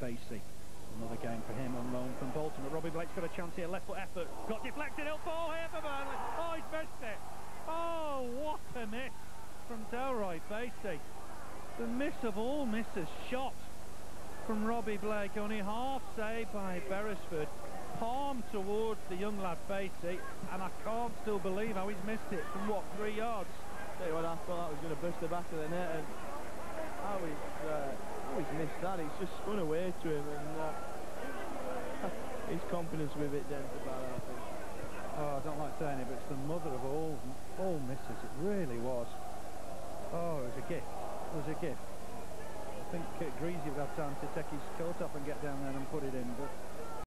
Facey. Another game for him on loan from Bolton. But Robbie Blake's got a chance here. Left foot effort. Got deflected. He'll fall here for Burnley. Oh, he's missed it. Oh, what a miss from Delroy Facey. The miss of all misses. Shot from Robbie Blake. Only half saved by Beresford. Palm towards the young lad Facey. And I can't still believe how he's missed it from, what, three yards? Tell you what, I thought that was going to bust the back of the net. And missed that, he's just spun away to him, and uh, his confidence with it dent about I think. Oh, I don't like saying it, but it's the mother of all all misses. It really was. Oh, it was a gift. It was a gift. I think Greasy would have time to take his coat off and get down there and put it in, but